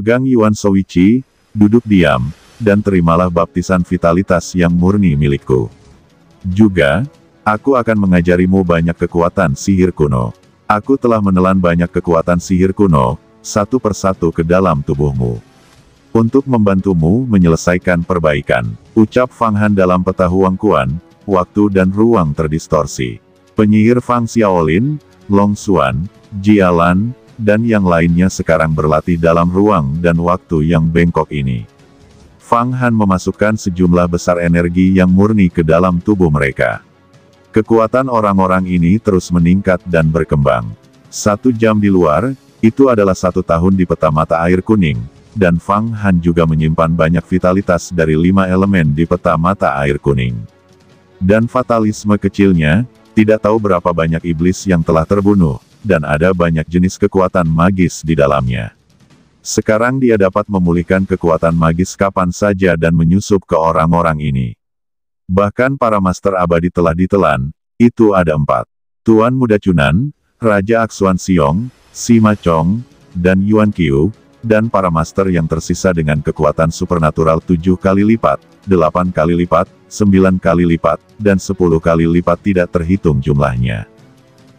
Pegang Yuan Sowichi, duduk diam, dan terimalah baptisan vitalitas yang murni milikku. Juga, aku akan mengajarimu banyak kekuatan sihir kuno. Aku telah menelan banyak kekuatan sihir kuno, satu persatu ke dalam tubuhmu. Untuk membantumu menyelesaikan perbaikan, ucap Fang Han dalam peta Huang Kuan, waktu dan ruang terdistorsi. Penyihir Fang Xiaolin, Long Xuan, Jialan, dan yang lainnya sekarang berlatih dalam ruang dan waktu yang bengkok ini. Fang Han memasukkan sejumlah besar energi yang murni ke dalam tubuh mereka. Kekuatan orang-orang ini terus meningkat dan berkembang. Satu jam di luar, itu adalah satu tahun di peta mata air kuning, dan Fang Han juga menyimpan banyak vitalitas dari lima elemen di peta mata air kuning. Dan fatalisme kecilnya, tidak tahu berapa banyak iblis yang telah terbunuh, dan ada banyak jenis kekuatan magis di dalamnya. Sekarang dia dapat memulihkan kekuatan magis kapan saja dan menyusup ke orang-orang ini. Bahkan para master abadi telah ditelan, itu ada empat. Tuan Muda Cunan, Raja Aksuan Siong, Sima Chong, dan Yuan Qiu, dan para master yang tersisa dengan kekuatan supernatural tujuh kali lipat, delapan kali lipat, sembilan kali lipat, dan sepuluh kali lipat tidak terhitung jumlahnya.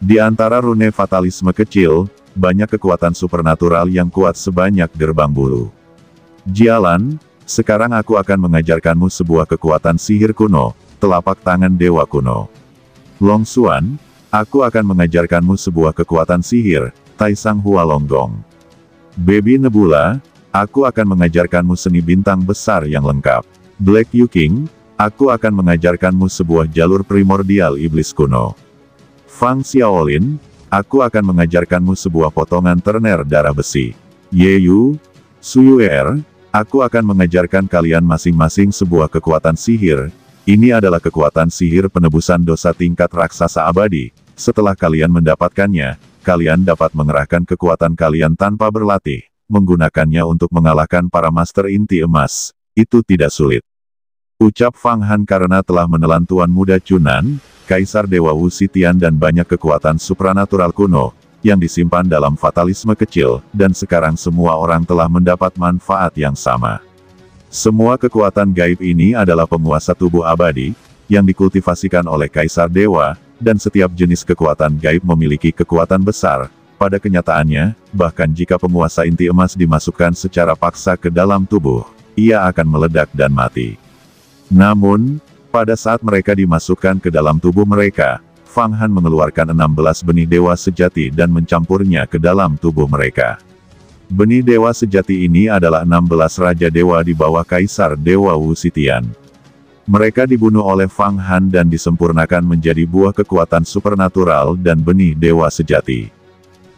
Di antara rune fatalisme kecil, banyak kekuatan supernatural yang kuat sebanyak gerbang bulu. Jialan, sekarang aku akan mengajarkanmu sebuah kekuatan sihir kuno, telapak tangan dewa kuno. Long Xuan, aku akan mengajarkanmu sebuah kekuatan sihir, Taisang Hua Longgong. Baby Nebula, aku akan mengajarkanmu seni bintang besar yang lengkap. Black Yu King, aku akan mengajarkanmu sebuah jalur primordial iblis kuno. Fang Xiaolin, aku akan mengajarkanmu sebuah potongan terner darah besi. Ye Yu, Er, aku akan mengajarkan kalian masing-masing sebuah kekuatan sihir. Ini adalah kekuatan sihir penebusan dosa tingkat raksasa abadi. Setelah kalian mendapatkannya, kalian dapat mengerahkan kekuatan kalian tanpa berlatih, menggunakannya untuk mengalahkan para master inti emas. Itu tidak sulit. Ucap Fang Han karena telah menelan Tuan Muda Cunan, Kaisar Dewa Wu Sitian dan banyak kekuatan supranatural kuno, yang disimpan dalam fatalisme kecil, dan sekarang semua orang telah mendapat manfaat yang sama. Semua kekuatan gaib ini adalah penguasa tubuh abadi, yang dikultivasikan oleh Kaisar Dewa, dan setiap jenis kekuatan gaib memiliki kekuatan besar. Pada kenyataannya, bahkan jika penguasa inti emas dimasukkan secara paksa ke dalam tubuh, ia akan meledak dan mati. Namun, pada saat mereka dimasukkan ke dalam tubuh mereka, Fang Han mengeluarkan 16 benih dewa sejati dan mencampurnya ke dalam tubuh mereka. Benih dewa sejati ini adalah 16 raja dewa di bawah kaisar Dewa Wu Sitian. Mereka dibunuh oleh Fang Han dan disempurnakan menjadi buah kekuatan supernatural dan benih dewa sejati.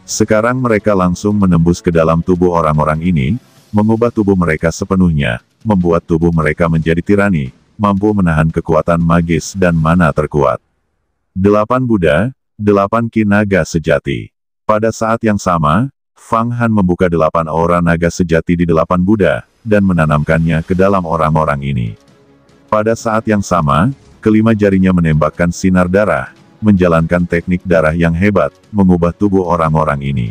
Sekarang mereka langsung menembus ke dalam tubuh orang-orang ini, mengubah tubuh mereka sepenuhnya, membuat tubuh mereka menjadi tirani, mampu menahan kekuatan magis dan mana terkuat. Delapan Buddha, delapan Ki Naga Sejati. Pada saat yang sama, Fang Han membuka delapan aura naga sejati di delapan Buddha, dan menanamkannya ke dalam orang-orang ini. Pada saat yang sama, kelima jarinya menembakkan sinar darah, menjalankan teknik darah yang hebat, mengubah tubuh orang-orang ini.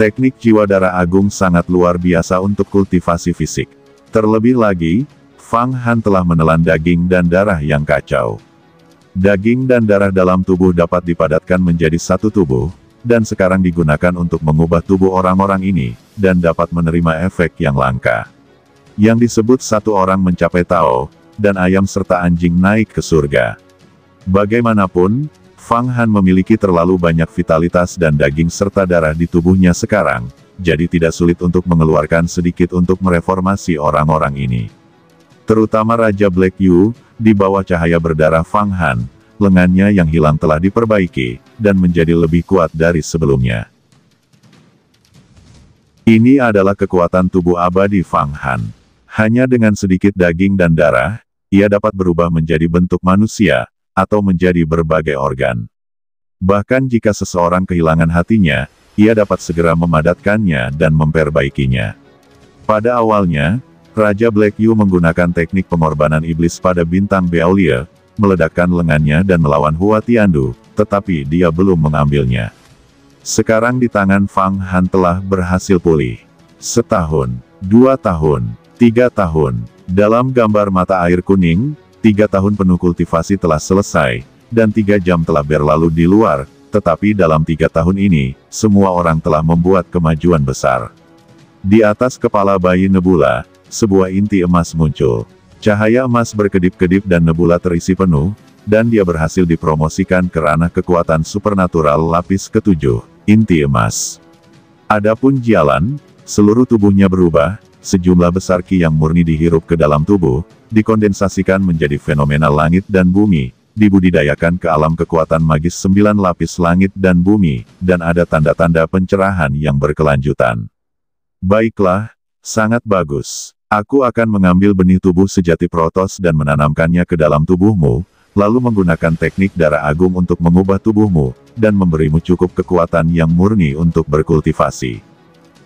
Teknik jiwa darah agung sangat luar biasa untuk kultivasi fisik. Terlebih lagi, Fang Han telah menelan daging dan darah yang kacau. Daging dan darah dalam tubuh dapat dipadatkan menjadi satu tubuh, dan sekarang digunakan untuk mengubah tubuh orang-orang ini, dan dapat menerima efek yang langka. Yang disebut satu orang mencapai Tao, dan ayam serta anjing naik ke surga. Bagaimanapun, Fang Han memiliki terlalu banyak vitalitas dan daging serta darah di tubuhnya sekarang, jadi tidak sulit untuk mengeluarkan sedikit untuk mereformasi orang-orang ini. Terutama Raja Black Yu, di bawah cahaya berdarah Fang Han, lengannya yang hilang telah diperbaiki, dan menjadi lebih kuat dari sebelumnya. Ini adalah kekuatan tubuh abadi Fang Han. Hanya dengan sedikit daging dan darah, ia dapat berubah menjadi bentuk manusia, atau menjadi berbagai organ. Bahkan jika seseorang kehilangan hatinya, ia dapat segera memadatkannya dan memperbaikinya. Pada awalnya, Raja Black Yu menggunakan teknik pengorbanan iblis pada bintang Beaulieu, meledakkan lengannya dan melawan Hua Tiandu, tetapi dia belum mengambilnya. Sekarang di tangan Fang Han telah berhasil pulih. Setahun, dua tahun, tiga tahun. Dalam gambar mata air kuning, tiga tahun penuh kultivasi telah selesai, dan tiga jam telah berlalu di luar, tetapi dalam tiga tahun ini, semua orang telah membuat kemajuan besar. Di atas kepala bayi Nebula, sebuah inti emas muncul. Cahaya emas berkedip-kedip dan Nebula terisi penuh, dan dia berhasil dipromosikan ke ranah kekuatan supernatural lapis ketujuh, inti emas. Adapun jalan, seluruh tubuhnya berubah, sejumlah besar ki yang murni dihirup ke dalam tubuh, dikondensasikan menjadi fenomena langit dan bumi, dibudidayakan ke alam kekuatan magis sembilan lapis langit dan bumi, dan ada tanda-tanda pencerahan yang berkelanjutan. Baiklah, sangat bagus. Aku akan mengambil benih tubuh sejati protos dan menanamkannya ke dalam tubuhmu, lalu menggunakan teknik darah agung untuk mengubah tubuhmu, dan memberimu cukup kekuatan yang murni untuk berkultivasi.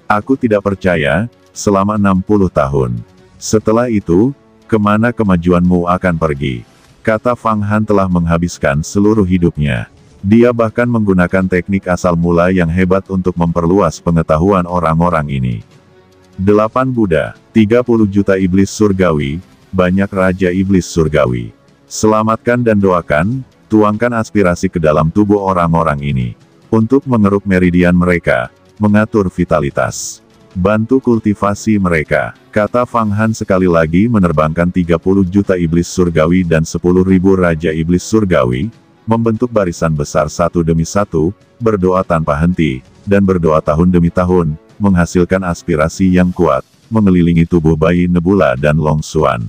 Aku tidak percaya, selama 60 tahun. Setelah itu, ke mana kemajuanmu akan pergi? Kata Fang Han telah menghabiskan seluruh hidupnya. Dia bahkan menggunakan teknik asal mula yang hebat untuk memperluas pengetahuan orang-orang ini. Delapan Buddha, 30 juta iblis surgawi, banyak raja iblis surgawi. Selamatkan dan doakan, tuangkan aspirasi ke dalam tubuh orang-orang ini. Untuk mengeruk meridian mereka, mengatur vitalitas. Bantu kultivasi mereka, kata Fang Han sekali lagi menerbangkan 30 juta iblis surgawi dan 10 ribu raja iblis surgawi, membentuk barisan besar satu demi satu, berdoa tanpa henti, dan berdoa tahun demi tahun, menghasilkan aspirasi yang kuat, mengelilingi tubuh bayi Nebula dan Long Xuan.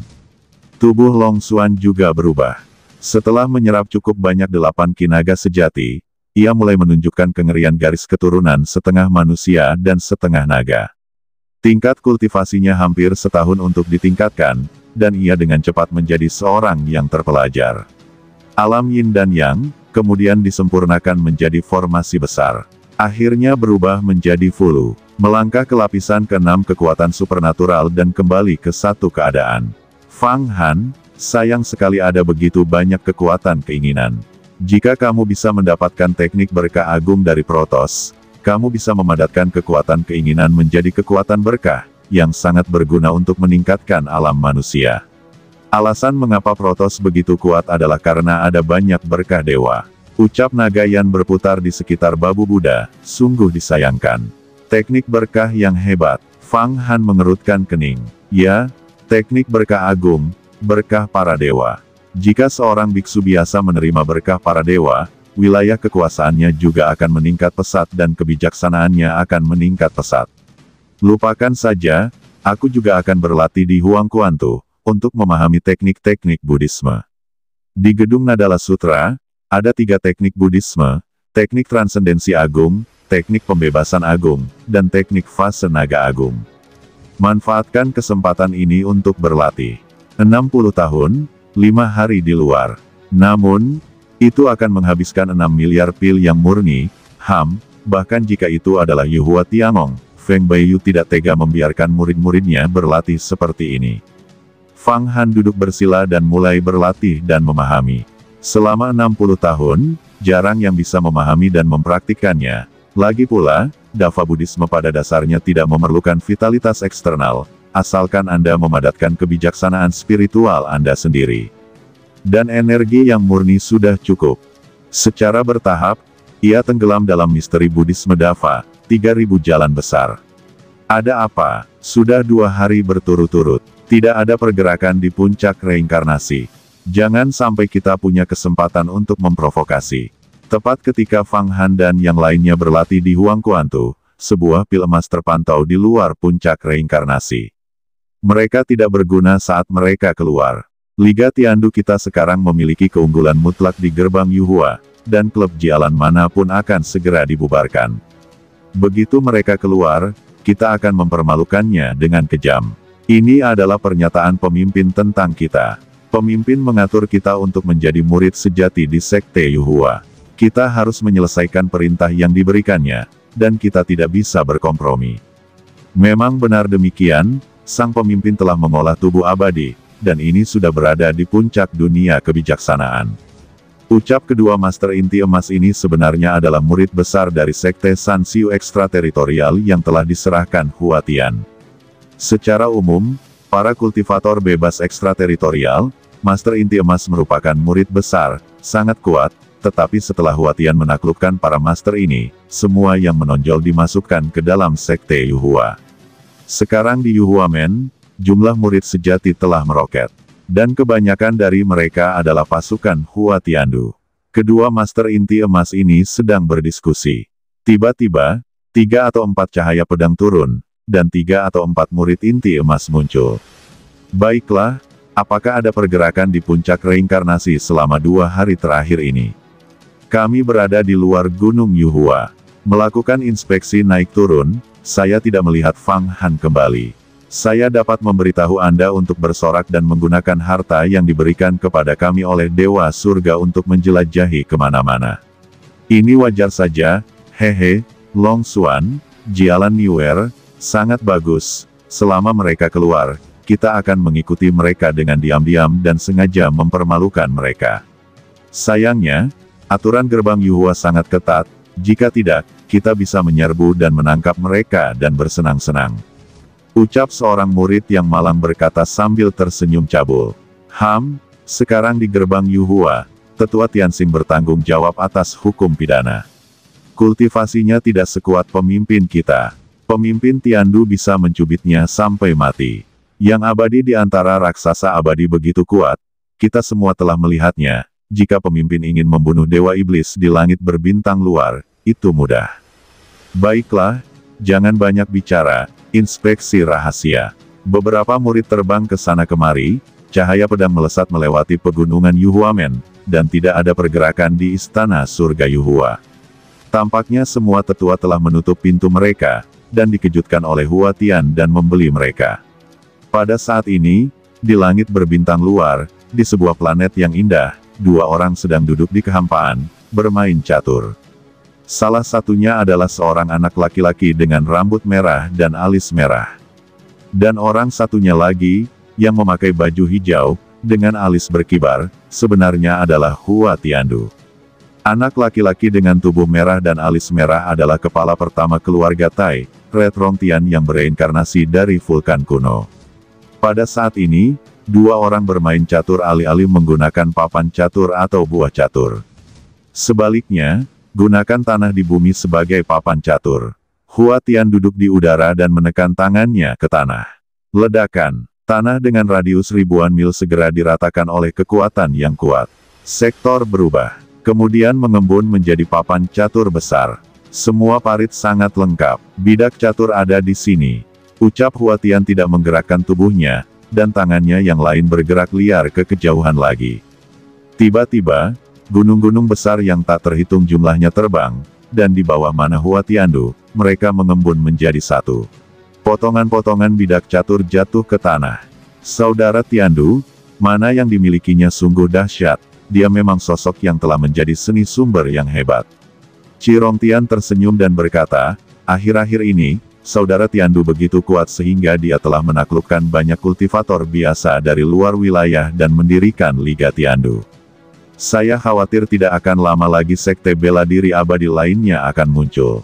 Tubuh Long Xuan juga berubah. Setelah menyerap cukup banyak delapan kinaga sejati, ia mulai menunjukkan kengerian garis keturunan setengah manusia dan setengah naga. Tingkat kultivasinya hampir setahun untuk ditingkatkan, dan ia dengan cepat menjadi seorang yang terpelajar. Alam yin dan yang, kemudian disempurnakan menjadi formasi besar. Akhirnya berubah menjadi fulu, melangkah ke lapisan keenam kekuatan supernatural dan kembali ke satu keadaan. Fang Han, sayang sekali ada begitu banyak kekuatan keinginan. Jika kamu bisa mendapatkan teknik berkah agung dari Protos, kamu bisa memadatkan kekuatan keinginan menjadi kekuatan berkah, yang sangat berguna untuk meningkatkan alam manusia. Alasan mengapa Protos begitu kuat adalah karena ada banyak berkah dewa. Ucap Nagayan berputar di sekitar babu Buddha, sungguh disayangkan. Teknik berkah yang hebat. Fang Han mengerutkan kening. Ya, teknik berkah agung, berkah para dewa. Jika seorang biksu biasa menerima berkah para dewa, wilayah kekuasaannya juga akan meningkat pesat dan kebijaksanaannya akan meningkat pesat. Lupakan saja, aku juga akan berlatih di Huang Kuantu, untuk memahami teknik-teknik Buddhisme. Di Gedung Nadala Sutra, ada tiga teknik Buddhisme, teknik transendensi agung, teknik pembebasan agung, dan teknik fase naga agung. Manfaatkan kesempatan ini untuk berlatih. 60 tahun, lima hari di luar. Namun, itu akan menghabiskan 6 miliar pil yang murni, HAM, bahkan jika itu adalah Yuhua Tiangong, Feng Baiyu tidak tega membiarkan murid-muridnya berlatih seperti ini. Fang Han duduk bersila dan mulai berlatih dan memahami. Selama 60 tahun, jarang yang bisa memahami dan mempraktikkannya. Lagi pula, Dava Buddhisme pada dasarnya tidak memerlukan vitalitas eksternal, asalkan Anda memadatkan kebijaksanaan spiritual Anda sendiri. Dan energi yang murni sudah cukup. Secara bertahap, ia tenggelam dalam misteri Buddhisme Dava, 3000 jalan besar. Ada apa? Sudah dua hari berturut-turut. Tidak ada pergerakan di puncak reinkarnasi. Jangan sampai kita punya kesempatan untuk memprovokasi. Tepat ketika Fang Han dan yang lainnya berlatih di Huang Kuantu, sebuah pil emas terpantau di luar puncak reinkarnasi. Mereka tidak berguna saat mereka keluar. Liga Tiandu kita sekarang memiliki keunggulan mutlak di gerbang Yuhua, dan klub jalan mana pun akan segera dibubarkan. Begitu mereka keluar, kita akan mempermalukannya dengan kejam. Ini adalah pernyataan pemimpin tentang kita. Pemimpin mengatur kita untuk menjadi murid sejati di Sekte Yuhua. Kita harus menyelesaikan perintah yang diberikannya, dan kita tidak bisa berkompromi. Memang benar demikian, sang pemimpin telah mengolah tubuh abadi, dan ini sudah berada di puncak dunia kebijaksanaan. Ucap kedua Master Inti Emas ini sebenarnya adalah murid besar dari Sekte San Siu Ekstrateritorial yang telah diserahkan Huatian. Secara umum, para kultivator bebas ekstrateritorial, Master Inti Emas merupakan murid besar, sangat kuat, tetapi setelah Huatian menaklukkan para master ini, semua yang menonjol dimasukkan ke dalam Sekte Yuhua. Sekarang di Yuhua Men, jumlah murid sejati telah meroket. Dan kebanyakan dari mereka adalah pasukan Hua Tiandu. Kedua master inti emas ini sedang berdiskusi. Tiba-tiba, tiga atau empat cahaya pedang turun, dan tiga atau empat murid inti emas muncul. Baiklah, apakah ada pergerakan di puncak reinkarnasi selama dua hari terakhir ini? Kami berada di luar Gunung Yuhua. Melakukan inspeksi naik turun, saya tidak melihat Fang Han kembali. Saya dapat memberitahu Anda untuk bersorak dan menggunakan harta yang diberikan kepada kami oleh Dewa Surga untuk menjelajahi ke mana-mana. Ini wajar saja, hehe, Long Xuan, Jialan Niwer, sangat bagus. Selama mereka keluar, kita akan mengikuti mereka dengan diam-diam dan sengaja mempermalukan mereka. Sayangnya, aturan gerbang Yuhua sangat ketat, jika tidak, kita bisa menyerbu dan menangkap mereka dan bersenang-senang. Ucap seorang murid yang malang berkata sambil tersenyum cabul. Ham, sekarang di gerbang Yuhua, tetua Tianxing bertanggung jawab atas hukum pidana. Kultivasinya tidak sekuat pemimpin kita. Pemimpin Tiandu bisa mencubitnya sampai mati. Yang abadi di antara raksasa abadi begitu kuat, kita semua telah melihatnya. Jika pemimpin ingin membunuh Dewa Iblis di langit berbintang luar, itu mudah. Baiklah, jangan banyak bicara, Inspeksi rahasia. Beberapa murid terbang ke sana kemari, cahaya pedang melesat melewati pegunungan Yuhuamen, dan tidak ada pergerakan di istana surga Yuhua. Tampaknya semua tetua telah menutup pintu mereka, dan dikejutkan oleh Hua Tian dan membeli mereka. Pada saat ini, di langit berbintang luar, di sebuah planet yang indah, dua orang sedang duduk di kehampaan, bermain catur. Salah satunya adalah seorang anak laki-laki dengan rambut merah dan alis merah. Dan orang satunya lagi, yang memakai baju hijau, dengan alis berkibar, sebenarnya adalah Hua Tiandu. Anak laki-laki dengan tubuh merah dan alis merah adalah kepala pertama keluarga Tai, Red Rongtian yang bereinkarnasi dari vulkan kuno. Pada saat ini, dua orang bermain catur alih-alih menggunakan papan catur atau buah catur. Sebaliknya, Gunakan tanah di bumi sebagai papan catur. Hua Tian duduk di udara dan menekan tangannya ke tanah. Ledakan. Tanah dengan radius ribuan mil segera diratakan oleh kekuatan yang kuat. Sektor berubah. Kemudian mengembun menjadi papan catur besar. Semua parit sangat lengkap. Bidak catur ada di sini. Ucap Hua Tian tidak menggerakkan tubuhnya, dan tangannya yang lain bergerak liar ke kejauhan lagi. Tiba-tiba, Gunung-gunung besar yang tak terhitung jumlahnya terbang, dan di bawah mana Hua Tiandu, mereka mengembun menjadi satu. Potongan-potongan bidak catur jatuh ke tanah. Saudara Tiandu, mana yang dimilikinya sungguh dahsyat, dia memang sosok yang telah menjadi seni sumber yang hebat. Cirong Tian tersenyum dan berkata, akhir-akhir ini, saudara Tiandu begitu kuat sehingga dia telah menaklukkan banyak kultivator biasa dari luar wilayah dan mendirikan Liga Tiandu. Saya khawatir tidak akan lama lagi sekte bela diri abadi lainnya akan muncul.